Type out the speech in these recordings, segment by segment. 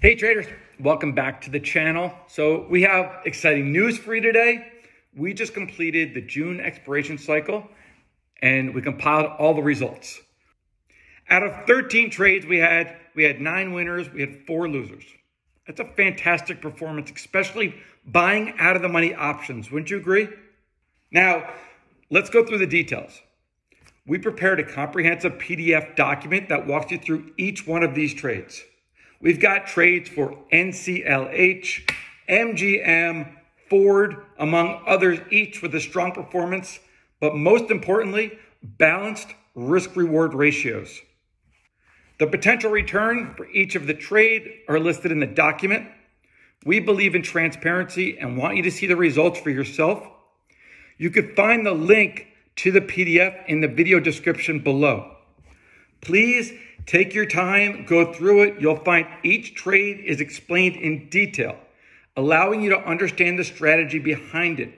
Hey traders, welcome back to the channel. So we have exciting news for you today. We just completed the June expiration cycle and we compiled all the results. Out of 13 trades we had, we had nine winners, we had four losers. That's a fantastic performance, especially buying out of the money options. Wouldn't you agree? Now, let's go through the details. We prepared a comprehensive PDF document that walks you through each one of these trades. We've got trades for NCLH, MGM, Ford, among others, each with a strong performance, but most importantly, balanced risk reward ratios. The potential return for each of the trade are listed in the document. We believe in transparency and want you to see the results for yourself. You could find the link to the PDF in the video description below. Please take your time, go through it. You'll find each trade is explained in detail, allowing you to understand the strategy behind it.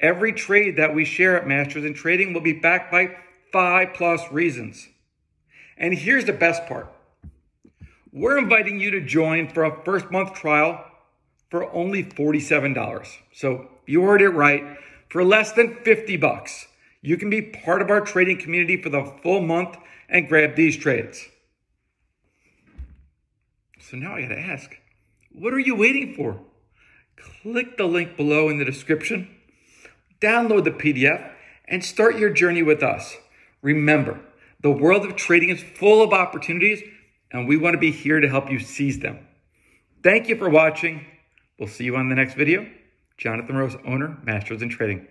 Every trade that we share at Masters in Trading will be backed by five plus reasons. And here's the best part. We're inviting you to join for a first month trial for only $47. So you heard it right. For less than 50 bucks, you can be part of our trading community for the full month and grab these trades. So now I got to ask, what are you waiting for? Click the link below in the description, download the PDF, and start your journey with us. Remember, the world of trading is full of opportunities, and we want to be here to help you seize them. Thank you for watching. We'll see you on the next video. Jonathan Rose, owner, Masters in Trading.